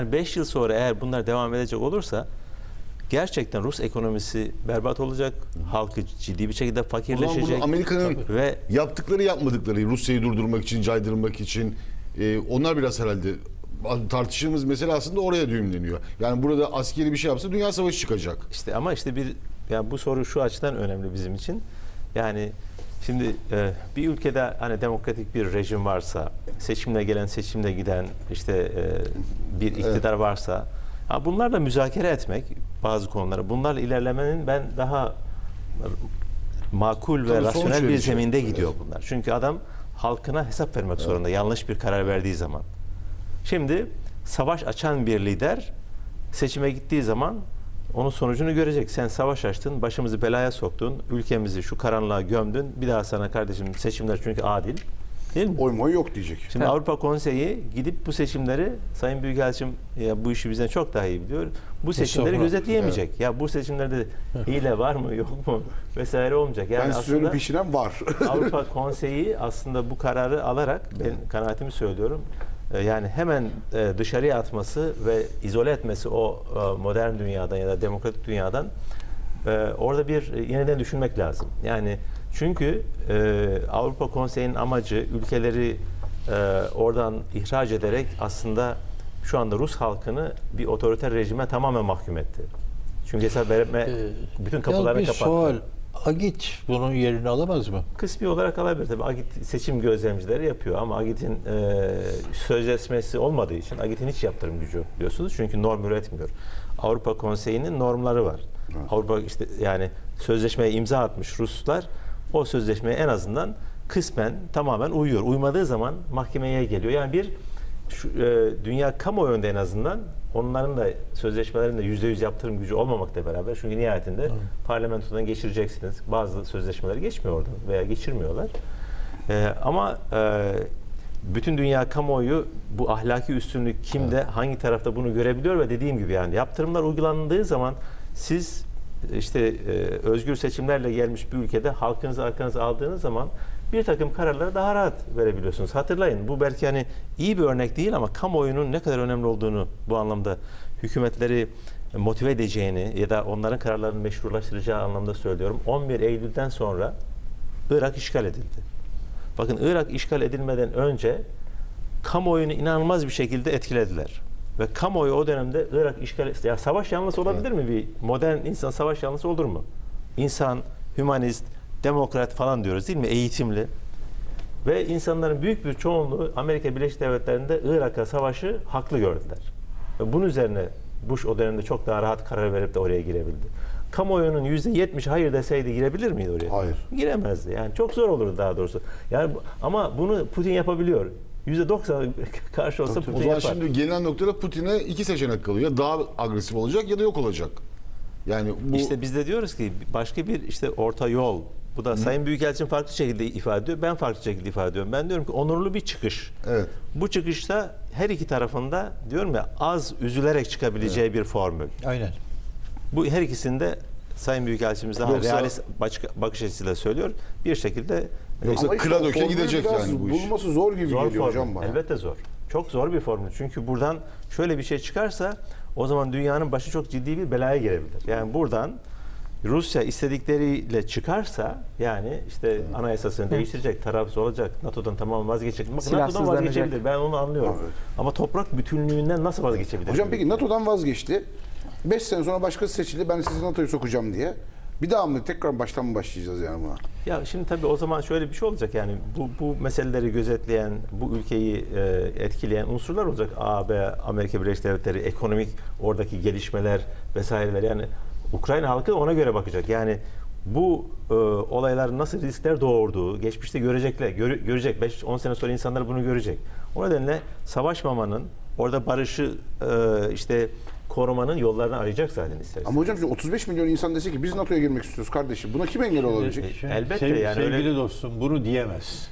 Yani 5 yıl sonra eğer bunlar devam edecek olursa gerçekten Rus ekonomisi berbat olacak. Halkı ciddi bir şekilde O zaman fakirleşecek. bunu Amerika'nın Ve yaptıkları yapmadıkları Rusya'yı durdurmak için, caydırmak için e, onlar biraz herhalde tartıştığımız mesele aslında oraya düğümleniyor. Yani burada askeri bir şey yapsa dünya savaşı çıkacak. işte ama işte bir yani bu soru şu açıdan önemli bizim için. Yani şimdi e, bir ülkede hani demokratik bir rejim varsa, seçimle gelen seçimle giden işte e, bir iktidar varsa, ha bunlarla müzakere etmek bazı konuları, bunlarla ilerlemenin ben daha makul ve Tabii sonuç rasyonel bir zeminde gidiyor bunlar. Çünkü adam halkına hesap vermek zorunda yanlış bir karar verdiği zaman. Şimdi savaş açan bir lider seçime gittiği zaman onun sonucunu görecek. Sen savaş açtın, başımızı belaya soktun, ülkemizi şu karanlığa gömdün. Bir daha sana kardeşim seçimler çünkü adil. Değil mi? Oy moy yok diyecek. Şimdi Avrupa Konseyi gidip bu seçimleri Sayın Büyükelçim ya bu işi bizden çok daha iyi biliyor. Bu seçimleri Estağfurullah. gözetleyemeyecek. Ya bu seçimlerde hile var mı yok mu vesaire olmayacak. Yani ben aslında söyleyeyim pişiren var. Avrupa Konseyi aslında bu kararı alarak ben kanaatimi söylüyorum. E, Yani hemen e, dışarıya atması ve izole etmesi o e, modern dünyadan ya da demokratik dünyadan e, orada bir yeniden düşünmek lazım. Yani çünkü Avrupa Konseyi'nin amacı ülkeleri oradan ihraç ederek aslında şu anda Rus halkını bir otoriter rejime tamamen mahkum etti. Çünkü hesap verme bütün Ya kapılarını kapattı. sual. Agit bunun yerini alamaz mı? Kısmi olarak alabilir tabii. Agit seçim gözlemcileri yapıyor ama Agit'in e, sözleşmesi olmadığı için Agit'in hiç yaptırım gücü biliyorsunuz. Çünkü norm üretmiyor. Avrupa Konseyi'nin normları var. Avrupa işte yani sözleşmeye imza atmış Ruslar o sözleşmeye en azından kısmen tamamen uyuyor. Uymadığı zaman mahkemeye geliyor. Yani bir şu, e, dünya kamuoyunda en azından onların da sözleşmelerinde yüzde yüz yaptırım gücü olmamakla beraber çünkü nihayetinde parlamentodan geçireceksiniz. Bazı sözleşmeler geçmiyor oradan veya geçirmiyorlar. E, ama e, bütün dünya kamuoyu bu ahlaki üstünlük kimde, hangi tarafta bunu görebiliyor ve dediğim gibi yani yaptırımlar uygulandığı zaman siz işte e, özgür seçimlerle gelmiş bir ülkede halkınızı arkanıza aldığınız zaman bir takım kararları daha rahat verebiliyorsunuz. Hatırlayın bu belki hani iyi bir örnek değil ama kamuoyunun ne kadar önemli olduğunu bu anlamda hükümetleri motive edeceğini ya da onların kararlarını meşrulaştıracağı anlamda söylüyorum. 11 Eylül'den sonra Irak işgal edildi. Bakın Irak işgal edilmeden önce kamuoyunu inanılmaz bir şekilde etkilediler. Ve kamuoyu o dönemde Irak işgal... Ya savaş yanlısı olabilir mi bir modern insan savaş yanlısı olur mu? İnsan, hümanist, demokrat falan diyoruz değil mi? Eğitimli. Ve insanların büyük bir çoğunluğu Amerika Birleşik Devletleri'nde Irak'a savaşı haklı gördüler. Ve bunun üzerine Bush o dönemde çok daha rahat karar verip de oraya girebildi. Kamuoyunun %70 hayır deseydi girebilir miydi oraya? Hayır. Giremezdi. Yani çok zor olurdu daha doğrusu. Yani ama bunu Putin yapabiliyor. %90 karşı olsa O Putin zaman yapar. şimdi gelinen noktada Putin'e iki seçenek kalıyor. Ya daha agresif olacak ya da yok olacak. Yani bu İşte biz de diyoruz ki başka bir işte orta yol. Bu da Sayın Büyükelçin farklı şekilde ifade ediyor. Ben farklı şekilde ifade ediyorum. Ben diyorum ki onurlu bir çıkış. evet. Bu çıkışta her iki tarafında diyorum ya az üzülerek çıkabileceği bir formül. Aynen. Bu her ikisinde Sayın Büyükelçimiz daha Yoksa- realist bakış açısıyla söylüyor. Bir şekilde Yoksa işte kıra döke gidecek yani bu iş. Bulması zor gibi zor geliyor formül. hocam bana. Elbette zor. Çok zor bir formül. Çünkü buradan şöyle bir şey çıkarsa o zaman dünyanın başı çok ciddi bir belaya girebilir. Yani buradan Rusya istedikleriyle çıkarsa yani işte anayasasını değiştirecek, tarafsız olacak, NATO'dan tamamen vazgeçecek. Bakın NATO'dan vazgeçebilir. Ben onu anlıyorum. Evet. Ama toprak bütünlüğünden nasıl vazgeçebilir? Hocam peki NATO'dan vazgeçti. 5 sene sonra başkası seçildi. Ben sizi NATO'ya sokacağım diye. Bir daha mı tekrar baştan mı başlayacağız yani buna? Ya şimdi tabii o zaman şöyle bir şey olacak yani bu, bu meseleleri gözetleyen, bu ülkeyi e, etkileyen unsurlar olacak. AB, Amerika Birleşik Devletleri, ekonomik oradaki gelişmeler vesaireler yani Ukrayna halkı ona göre bakacak. Yani bu e, olayların nasıl riskler doğurduğu geçmişte görecekler, göre- görecek. 5-10 sene sonra insanlar bunu görecek. O nedenle savaşmamanın, orada barışı e, işte korumanın yollarını arayacak zaten istersen. Ama hocam şimdi 35 milyon insan dese ki biz NATO'ya girmek istiyoruz kardeşim. Buna kim engel olabilecek? Şimdi Elbette sev- yani sevgili öyle- dostum bunu diyemez.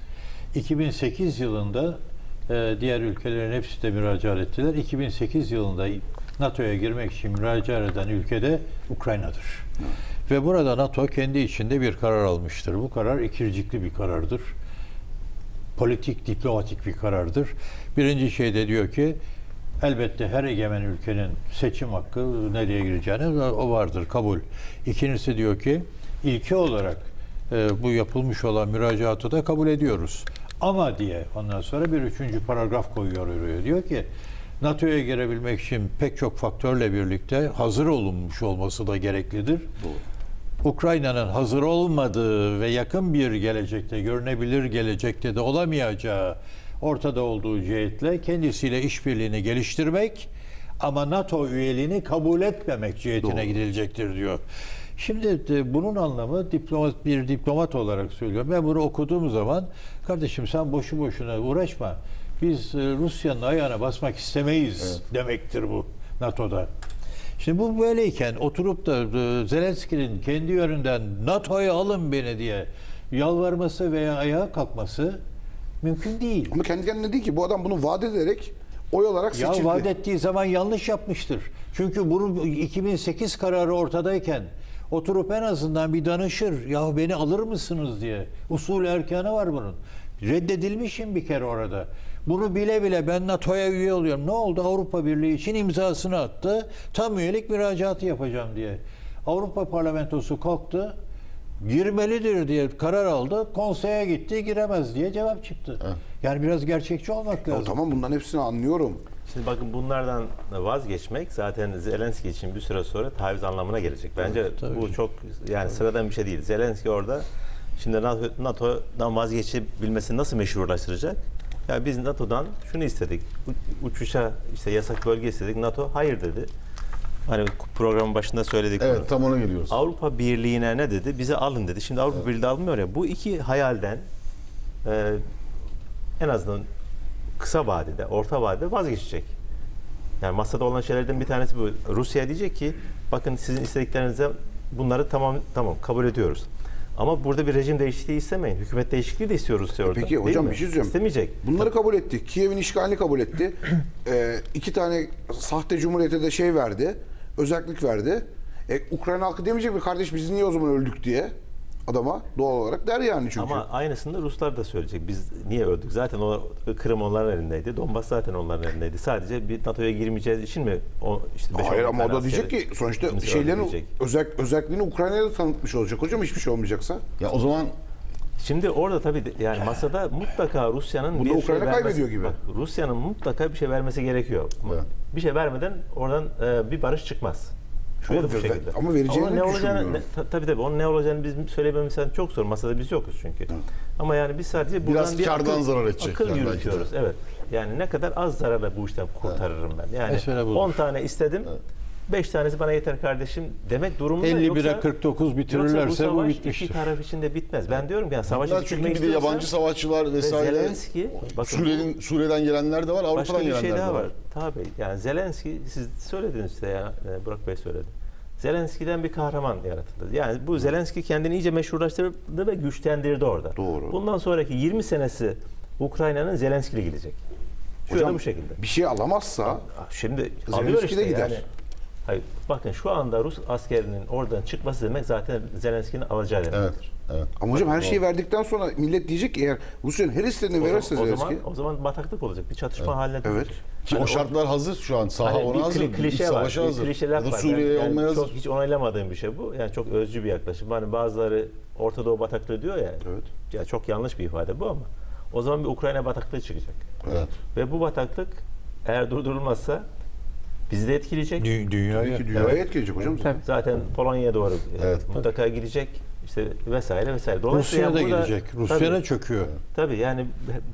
2008 yılında e, diğer ülkelerin hepsi de müracaat ettiler. 2008 yılında NATO'ya girmek için müracaat eden ülkede Ukrayna'dır. Ve burada NATO kendi içinde bir karar almıştır. Bu karar ikircikli bir karardır. Politik, diplomatik bir karardır. Birinci şeyde diyor ki Elbette her egemen ülkenin seçim hakkı nereye gireceğini o vardır kabul. İkincisi diyor ki ilke olarak e, bu yapılmış olan müracaatı da kabul ediyoruz. Ama diye ondan sonra bir üçüncü paragraf koyuyor. Diyor ki NATO'ya girebilmek için pek çok faktörle birlikte hazır olunmuş olması da gereklidir. Ukrayna'nın hazır olmadığı ve yakın bir gelecekte, görünebilir gelecekte de olamayacağı ortada olduğu cihetle kendisiyle işbirliğini geliştirmek ama NATO üyeliğini kabul etmemek cihetine gidilecektir diyor. Şimdi de bunun anlamı diplomat bir diplomat olarak söylüyorum. Ben bunu okuduğum zaman kardeşim sen boşu boşuna uğraşma. Biz e, Rusya'nın ayağına basmak istemeyiz demektir bu NATO'da. Şimdi bu böyleyken oturup da e, Zelenski'nin kendi yönünden NATO'ya alın beni diye yalvarması veya ayağa kalkması mümkün değil. Ama kendi kendine değil ki bu adam bunu vaat ederek oy olarak Ya seçildi. vaat ettiği zaman yanlış yapmıştır. Çünkü bunun 2008 kararı ortadayken oturup en azından bir danışır. Ya beni alır mısınız diye. Usul erkanı var bunun. Reddedilmişim bir kere orada. Bunu bile bile ben NATO'ya üye oluyorum. Ne oldu? Avrupa Birliği için imzasını attı. Tam üyelik müracaatı yapacağım diye. Avrupa Parlamentosu kalktı. Girmelidir diye karar aldı. Konseye gitti, giremez diye cevap çıktı. Yani biraz gerçekçi olmak lazım. tamam bunların hepsini anlıyorum. Şimdi bakın bunlardan vazgeçmek zaten Zelenski için bir süre sonra taviz anlamına gelecek. Bence bu çok yani sıradan bir şey değil. Zelenski orada şimdi NATO, NATO'dan vazgeçebilmesini nasıl meşrulaştıracak? Ya biz NATO'dan şunu istedik. Uçuşa işte yasak bölge istedik. NATO hayır dedi. Hani programın başında söyledik bunu. Evet tam ona geliyoruz. Avrupa Birliği'ne ne dedi? Bize alın dedi. Şimdi Avrupa Birliği de almıyor ya. Bu iki hayalden e, en azından kısa vadede, orta vadede vazgeçecek. Yani masada olan şeylerden bir tanesi bu. Rusya diyecek ki bakın sizin istediklerinize bunları tamam tamam kabul ediyoruz. Ama burada bir rejim değişikliği istemeyin. Hükümet değişikliği de istiyor Rusya orada. Peki Değil hocam mi? bir şey söyleyeceğim. İstemeyecek. Bunları kabul etti. Kiev'in işgalini kabul etti. Ee, iki tane sahte cumhuriyete de şey verdi. Özellik verdi. E, Ukrayna halkı demeyecek mi kardeş biz niye o zaman öldük diye adama doğal olarak der yani çünkü. Ama aynısını da Ruslar da söyleyecek. Biz niye öldük? Zaten o Kırım onların elindeydi. Donbas zaten onların elindeydi. Sadece bir NATO'ya girmeyeceğiz için mi o işte beş Hayır ama o da diyecek ki sonuçta şeylerin özel, özelliğini Ukrayna'ya da tanıtmış olacak hocam hiçbir şey olmayacaksa. Ya o zaman Şimdi orada tabii yani masada mutlaka Rusya'nın Bunda bir şey Ukrayna vermesi, kaybediyor gibi. Bak, Rusya'nın mutlaka bir şey vermesi gerekiyor. Evet. Bir şey vermeden oradan e, bir barış çıkmaz. Şöyle Ama bu şekilde. ama vereceğini Onun ne olacağını ne, ta- tabii tabii onun ne olacağını biz söylememiz çok zor. Masada biz yokuz çünkü. Ama yani biz sadece buradan Biraz bir kardan akıl, zarar edecekler akıl de. yürütüyoruz. Evet. Yani ne kadar az zararla bu işten kurtarırım ben. Yani Mesele budur. 10 tane istedim. 5 tanesi bana yeter kardeşim demek durumunda 51'e yoksa 49 Yoksa bitirirlerse bu savaş bitmiştir. iki taraf için de bitmez. Ben diyorum ki yani savaşı bunlar çünkü bir de yabancı savaşçılar ve vesaire. Zelenski bakın Suriye'nin Suriye'den gelenler de var, başka Avrupa'dan bir gelenler şey de daha var. var. Tabii yani Zelenski siz söylediniz işte ya e, Burak Bey söyledi. Zelenski'den bir kahraman yaratıldı. Yani bu Zelenski kendini iyice meşrulaştırdı ve güçlendirdi orada. Doğru. Bundan sonraki 20 senesi Ukrayna'nın Zelenski'li gidecek. Şöyle Hocam bu şekilde. bir şey alamazsa Şimdi Zelenski alıyor de işte gider. yani. Hayır, bakın şu anda Rus askerinin oradan çıkması demek zaten Zelenski'nin alacağı Evet, demektir. evet. Ama hocam her şeyi verdikten sonra millet diyecek ki eğer Rusya'nın her istediğini verirse o Zelenski. zaman o zaman bataklık olacak. Bir çatışma haline Evet. dönecek. Ki Hani o şartlar hazır şu an. Saha Hani ona bir hazır. klişe var. savaşa Bir hazır. klişe Ya laf da var. Suriye'ye ben olmaya hazır. hiç onaylamadığım bir şey bu. Yani çok özcü bir yaklaşım. Hani bazıları Orta Doğu bataklığı diyor ya. Evet. Ya çok yanlış bir ifade bu ama. O zaman bir Ukrayna bataklığı çıkacak. Evet. Ve bu bataklık eğer durdurulmazsa bizi de etkileyecek. Dü- dünyaya. Ki dünyaya etkileyecek hocam. Tabii. Zaten Polonya'ya doğru e, Evet. mutlaka gidecek. İşte vesaire vesaire. Rusya yani da burada- gidecek. Rusya tabii, da çöküyor. tabii yani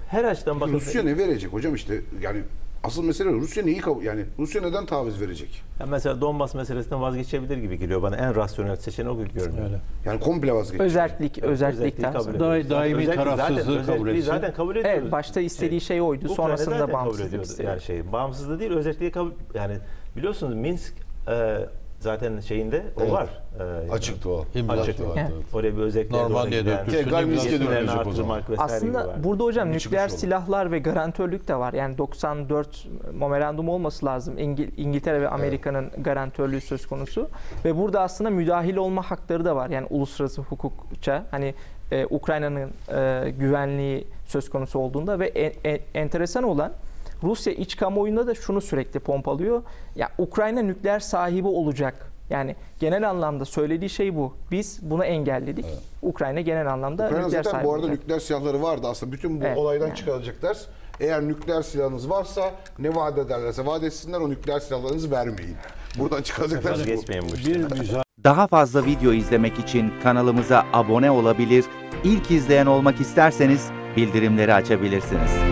her açıdan bakın. Rusya ne verecek hocam işte yani asıl mesele Rusya neyi kabul yani Rusya neden taviz verecek? Ya mesela Donbas meselesinden vazgeçebilir gibi geliyor bana. En rasyonel seçenek o gibi görünüyor. Öyle. Yani komple vazgeçecek. Özellik, özellikten ediyor. Da- daimi Özellik- tarafsızlığı zaten kabul etsin. Zaten kabul ediyoruz. Evet, başta istediği şey oydu. Ukrayna Sonrasında bağımsızlık istedi. Yani şey, bağımsızlığı değil, özelliği kabul yani biliyorsunuz Minsk e, zaten şeyinde o Evet. var. E, Açıktı o. İmza. Açıktı o. Evet. Oraya bir özellikle Normandiya'da döktürsün, Tekrar Minsk'e imza- dönecek o zaman. artırmak vesaire gibi Aslında var. burada hocam Bir çıkış nükleer silahlar ve garantörlük de var. Yani 94 memorandum olması lazım. İngil- İngiltere ve Amerika'nın garantörlüğü söz konusu. Ve burada aslında müdahil olma hakları da var. Yani uluslararası hukukça hani e, Ukrayna'nın e, güvenliği söz konusu olduğunda ve en- en- enteresan olan Rusya iç kamuoyunda da şunu sürekli pompalıyor. Ya Ukrayna nükleer sahibi olacak. Yani genel anlamda söylediği şey bu. Biz bunu engelledik. Ukrayna genel anlamda Ukrayna nükleer zaten sahibi bu arada olacak. nükleer silahları vardı aslında. Bütün bu Evet, olaydan yani. çıkarılacak ders. Eğer nükleer silahınız varsa ne vaat ederlerse vaat etsinler o nükleer silahlarınızı vermeyin. Buradan çıkaracak ders bu. Daha fazla video izlemek için kanalımıza abone olabilir, ilk izleyen olmak isterseniz bildirimleri açabilirsiniz.